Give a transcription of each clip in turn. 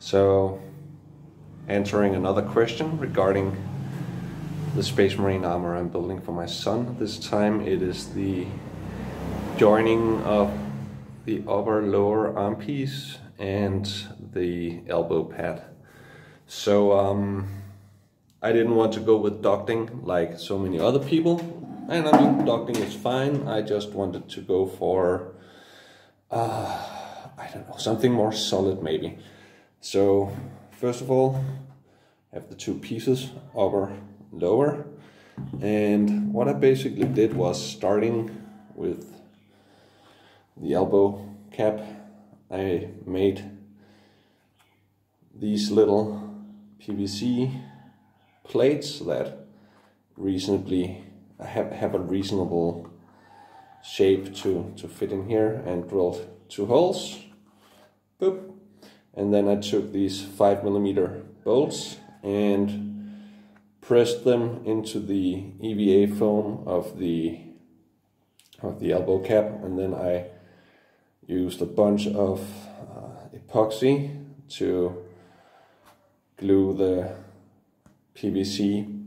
So, answering another question regarding the Space Marine armor I'm building for my son. This time it is the joining of the upper lower arm piece and the elbow pad. So um, I didn't want to go with ducting like so many other people. And I mean, ducting is fine. I just wanted to go for, uh, I don't know, something more solid maybe. So first of all, have the two pieces, upper, lower. And what I basically did was starting with the elbow cap, I made these little PVC plates that reasonably have, have a reasonable shape to, to fit in here and drilled two holes. Boop. And then I took these five millimeter bolts and pressed them into the EVA foam of the of the elbow cap. And then I used a bunch of uh, epoxy to glue the PVC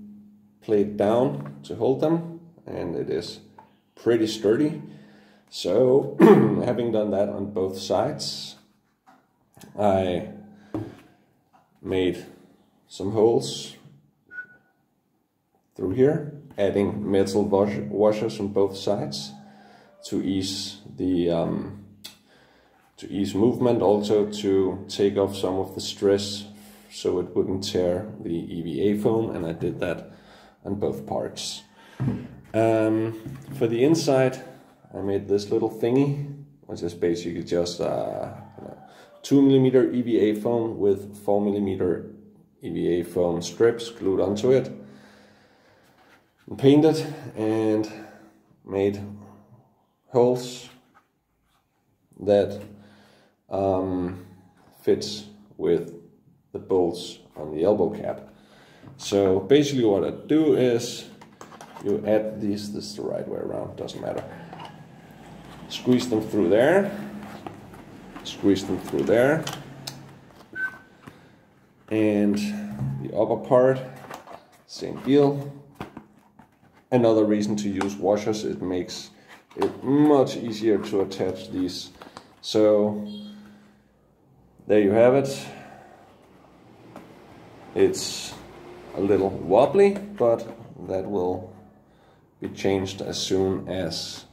plate down to hold them. And it is pretty sturdy. So having done that on both sides I made some holes through here adding metal wash washers on both sides to ease the um, to ease movement, also to take off some of the stress so it wouldn't tear the EVA foam, and I did that on both parts. Um, for the inside, I made this little thingy, which is basically just uh, 2 millimeter EVA foam with 4 millimeter EVA foam strips glued onto it. And painted and made holes that um, fits with the bolts on the elbow cap. So basically what I do is you add these, this is the right way around, doesn't matter. Squeeze them through there, squeeze them through there, and the upper part, same deal. Another reason to use washers, it makes it much easier to attach these. So there you have it. It's a little wobbly, but that will be changed as soon as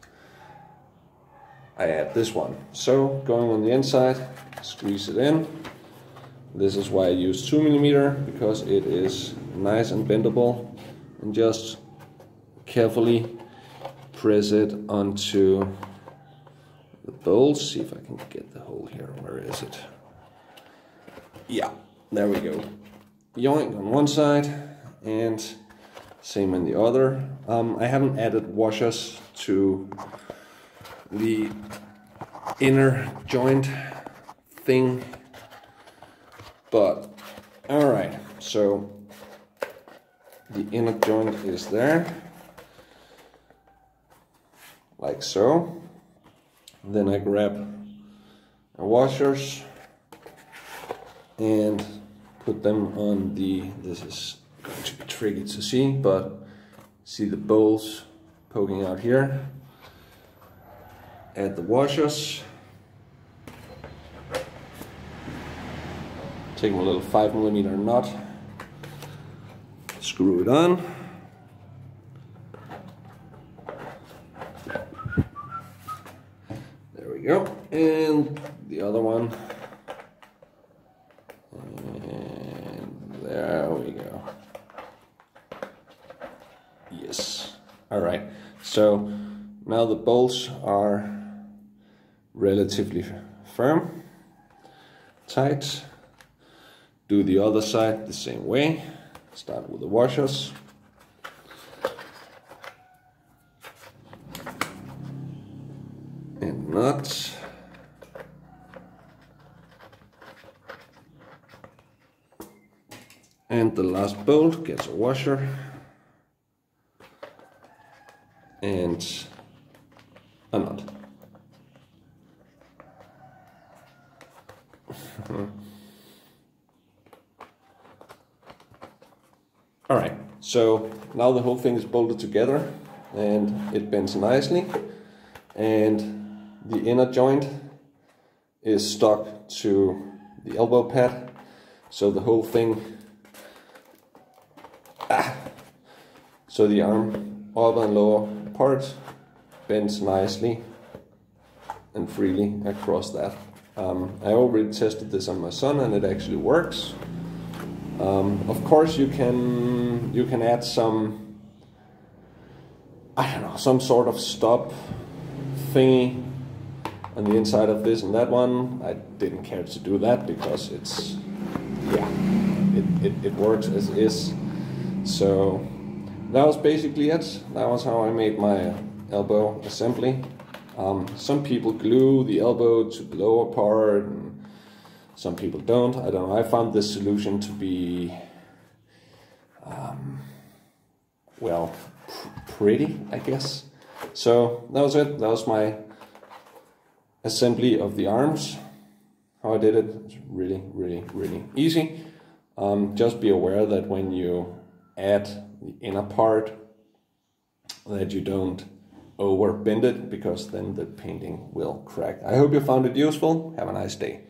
I add this one. So going on the inside, squeeze it in. This is why I use 2 millimeter because it is nice and bendable and just carefully press it onto the bolts. See if I can get the hole here. Where is it? Yeah, there we go. Yoink on one side and same on the other. Um, I haven't added washers to the inner joint thing, but all right, so the inner joint is there, like so. Then I grab washers and put them on the, this is going to be tricky to see, but see the bowls poking out here. Add the washers. Take a little five millimeter nut, screw it on. There we go. And the other one And There we go. Yes. All right. So now the bolts are relatively firm, tight. Do the other side the same way. Start with the washers. And nuts. and the last bolt gets a washer and a nut. Mm. All right, so now the whole thing is bolted together and it bends nicely. And the inner joint is stuck to the elbow pad. So the whole thing ah, so the arm upper and lower parts bends nicely and freely across that um, I already tested this on my son and it actually works um, of course you can you can add some I don't know some sort of stop thingy on the inside of this and that one. I didn't care to do that because it's, yeah, it, it, it works as is. So that was basically it. That was how I made my elbow assembly. Um, some people glue the elbow to the lower part, and some people don't. I don't know. I found this solution to be, um, well, pr pretty, I guess. So that was it. That was my assembly of the arms. How I did it. it is really, really, really easy. Um, just be aware that when you add the inner part, that you don't over bend it because then the painting will crack. I hope you found it useful. Have a nice day.